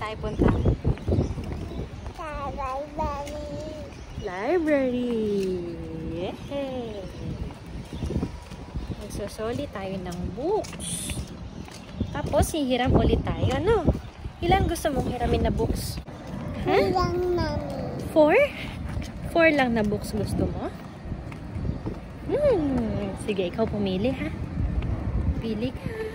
tayo punta? Library! Yay! Magsusoli tayo ng books. Tapos, hihiram ulit tayo, ano? Ilan gusto mong hiramin na books? Ha? Four? Four lang na books gusto mo? Hmm. Sige, ikaw pumili, ha? Pili ka.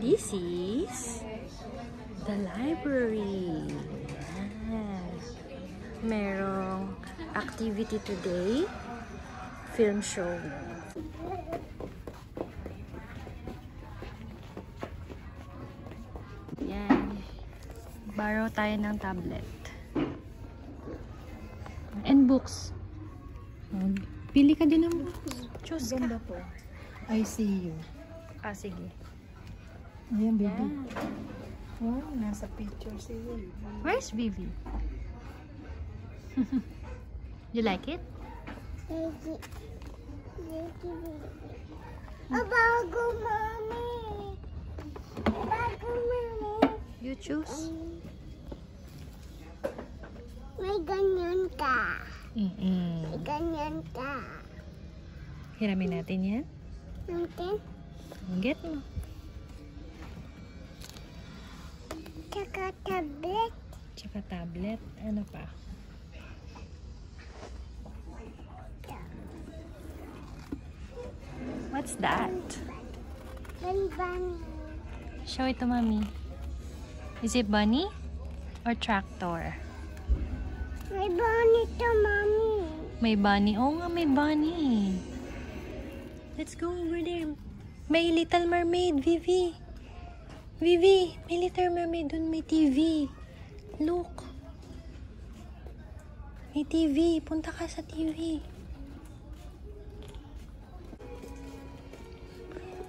This is the library. Merong activity today, film show. Borrow tayo ng tablet. And books. Pili ka din ng books. Choose ka. po. I see you. Ah, sige. Ayan, baby. Yan. Wow, nasa picture si Will. Where's Vivi? you like it? Bago, mami. Bago, mami. You choose. May ganyan ka. Mm-mm. May ganyan ka. Hiramin natin yan. Natin? Get mo. Tsaka tablet. Tsaka tablet. Ano pa? What's that? Ganban. Show it to mommy. Is it bunny or tractor? May bonito, mami. May bunny. Oo nga, may bunny. Let's go over there. May Little Mermaid, Vivi. Vivi, may Little Mermaid dun. May TV. Look. May TV. Punta ka sa TV.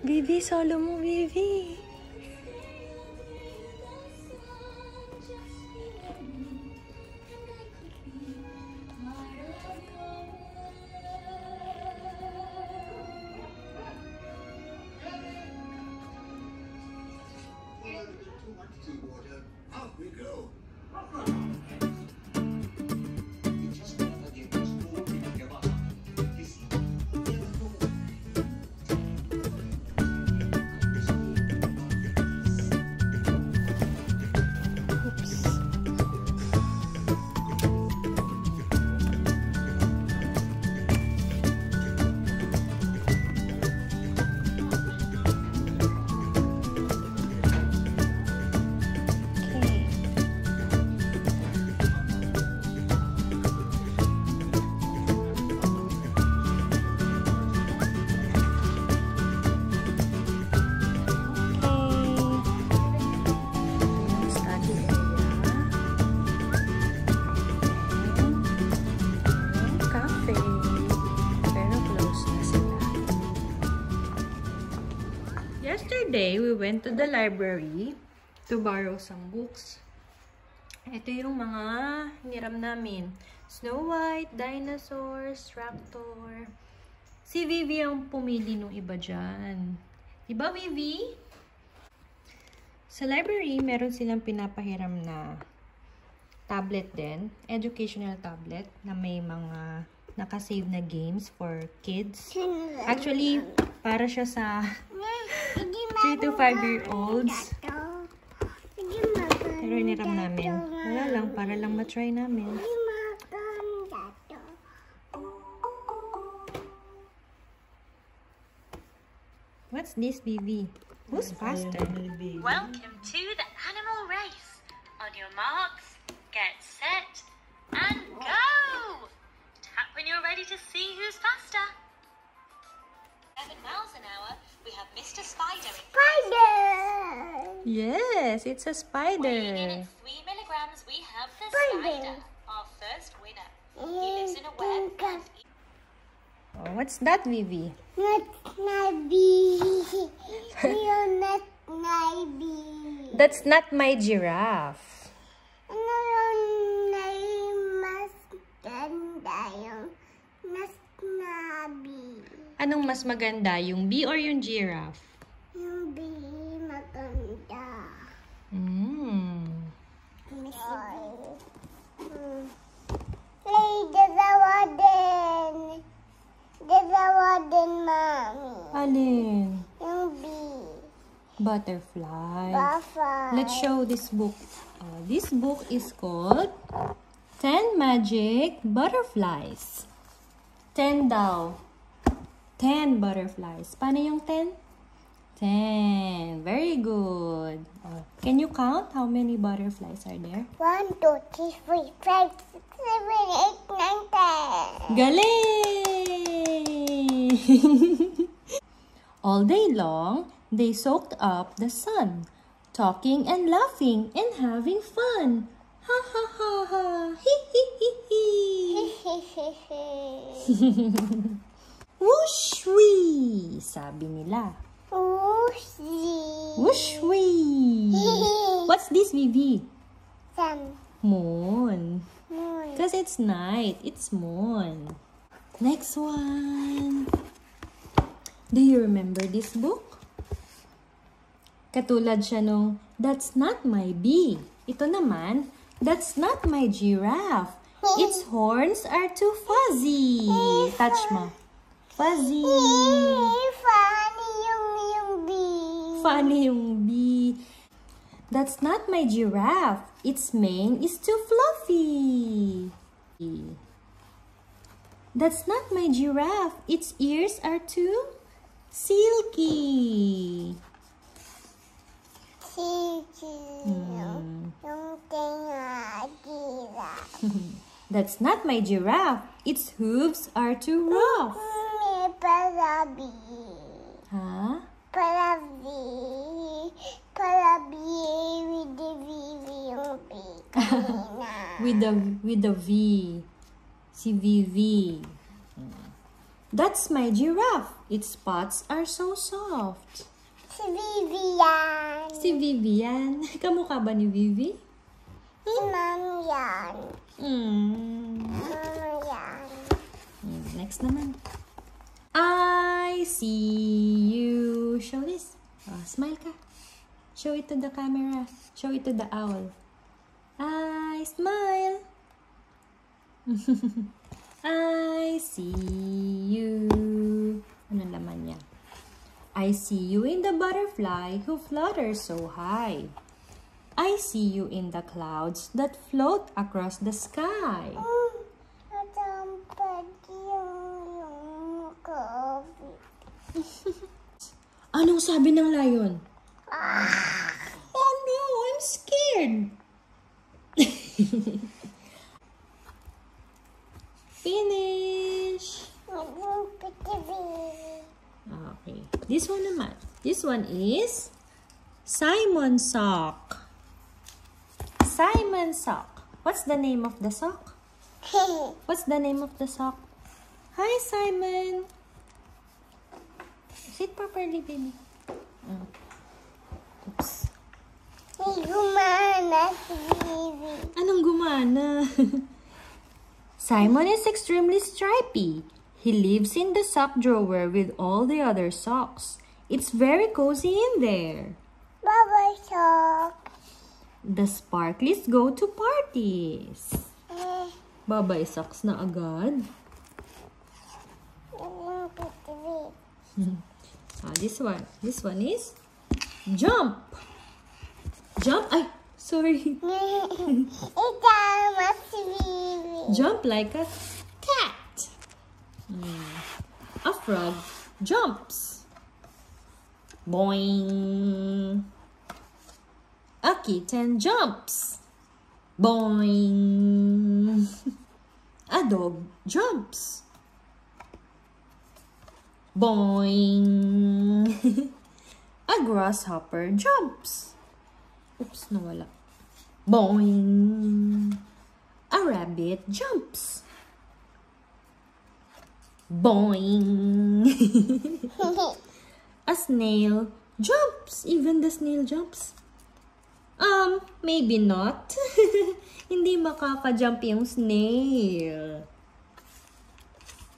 Vivi, solo mo, Vivi. Oops. Yesterday, we went to the library to borrow some books. Ito yung mga niram namin. Snow White, Dinosaurs, Raptor. Si Vivi ang pumili nung iba dyan. Diba, Vivi? Sa library, meron silang pinapahiram na tablet din. Educational tablet na may mga nakasave na games for kids. Actually, para siya sa 3 to 5 year olds. to. Hindi maganda Pero iniram namin. Wala lang, para lang matry namin. Hindi maganda to. What's this, BB? Who's faster? Welcome to we have Mr. Spider Spider! Yes, it's a Weighing in spider. at three milligrams, we have the Spider. spider, our first winner. He lives in a web Oh, what's that, Vivi? Not Nabi. You're not Nabi. That's not my giraffe. Anong mas maganda, yung bee or yung giraffe? Yung bee maganda. Mm. Hmm. Hey, dalawa din. Dalawa din, mami. Alin? Yung bee. Butterfly. Buffer. Let's show this book. Uh, this book is called 10 Magic Butterflies. 10 daw. 10 butterflies. Paano yung 10? 10. Very good. Uh, can you count how many butterflies are there? One, two, three, four, five, six, seven, eight, nine, ten. Galing! All day long, they soaked up the sun, talking and laughing and having fun. Ha ha ha ha! Hi hi hi hi! Whoosh wee! Sabi nila. Uzi. Whoosh wee! What's this, Vivi? Sun. Moon. Moon. Because it's night. It's moon. Next one. Do you remember this book? Katulad siya nung, That's not my bee. Ito naman, That's not my giraffe. Its horns are too fuzzy. Touch mo. Fuzzy. Funny yung yung bee. Funny yung bee. That's not my giraffe. Its mane is too fluffy. That's not my giraffe. Its ears are too silky. Sisi. Yung, yung tenga gira. That's not my giraffe. Its hooves are too rough. May parabi. Huh? Parabi. Parabi with the bee. Kanina. With the with the V. Si Vivi. That's my giraffe. Its spots are so soft. Si Vivian. Si Vivian. Kamukha ba ni Vivi? Si Ma'am yan. Hmm. Ma'am yan. Hmm, Next naman. I see you. Show this. Oh, smile ka. Show it to the camera. Show it to the owl. I smile. I see you. Ano laman niya? I see you in the butterfly who flutters so high. I see you in the clouds that float across the sky. Natampad yung yung coffee. Anong sabi ng lion? Oh no, I'm scared. Finish. Okay. This one naman. This one is Simon Sock. Simon Sock. What's the name of the sock? What's the name of the sock? Hi, Simon. Sit properly, baby. Mm. Oops. May gumana si. Anong gumana? Simon is extremely stripy. He lives in the sock drawer with all the other socks. It's very cozy in there. Baba shock. The sparklies go to parties. Eh, Babay socks na agad. naging Ah, this one. This one is jump. Jump. Ay, sorry. Jump like a cat. Hmm. A frog jumps. Boing. A kitten jumps. Boing. A dog jumps. Boing. A grasshopper jumps. Oops, nawala. Boing. A rabbit jumps. Boing. A snail jumps. Even the snail jumps. Um, maybe not. Hindi makaka-jump yung snail.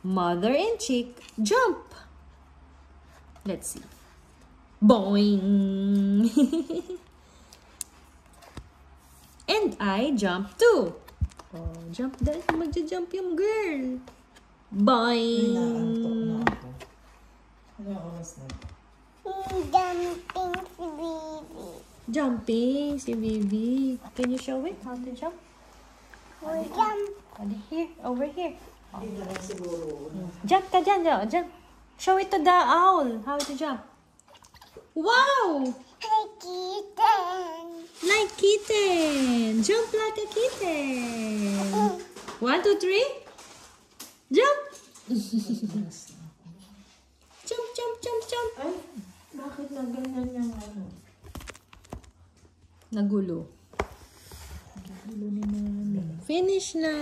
Mother and chick jump. Let's see. Boing! And I jump too. Oh, jump dahil magja-jump yung girl. Boing! Na ako. Ano oras na? Dumping si baby. Jumping si baby. Can you show it how to jump? We jump. Over here, over here. Jump ka dyan, jump. Show it to the owl how to jump. Wow! Hey, kitten. Like kitten. Jump like a kitten. One, two, three. Jump. jump, jump, jump, jump. Ay, bakit na ganyan yung ano? Nagulo. Gulo ni mami. Finish na.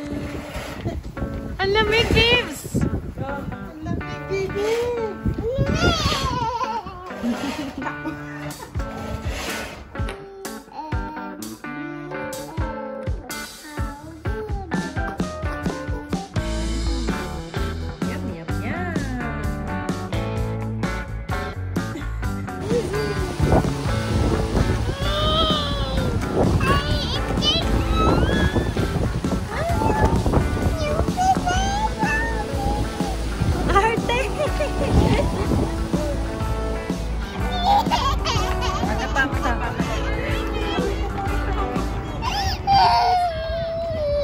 Ang lamig, Gibbs! Ang laki, baby!